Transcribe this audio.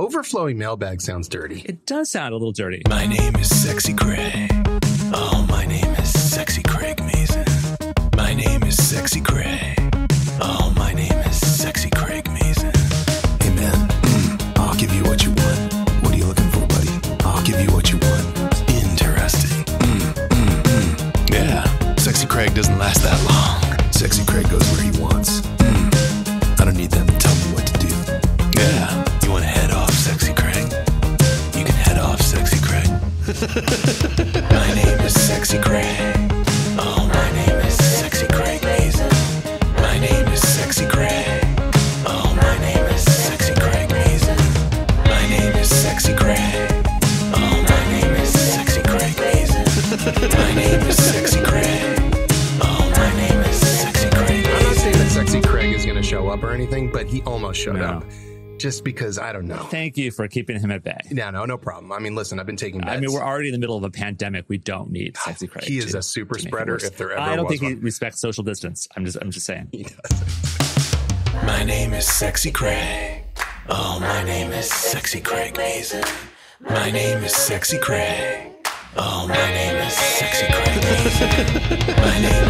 Overflowing mailbag sounds dirty. It does sound a little dirty. My name is Sexy Craig. Oh, my name is Sexy Craig Mazin. My name is Sexy Craig. Oh, my name is Sexy Craig Mazin. Hey man, mm, I'll give you what you want. What are you looking for, buddy? I'll give you what you want. Interesting. Mm, mm, mm. Yeah, Sexy Craig doesn't last that long. My name is Sexy Craig. Oh, my name is Sexy Craig Mazin. My name is Sexy Craig. Oh, my name is Sexy Craig Mazin. My name is Sexy Craig. Oh, my name is Sexy Craig Mazin. My name is Sexy Craig. Oh, my name is Sexy Craig I'm not saying that Sexy Craig is going to show up or anything, but he almost showed No. up. Just because I don't know. Thank you for keeping him at bay. No, no, no problem. I mean, listen, I've been taking bets. I mean, we're already in the middle of a pandemic. We don't need ah, sexy Craig. He is to- a super to make it spreader if there ever I don't was think he respects social distance. I'm just, I'm just saying. He. My name is Sexy Craig. Oh, my name is Sexy Craig Mazin. My name is Sexy Craig. Oh, my name is Sexy Craig Mazin. My name is Sexy Craig.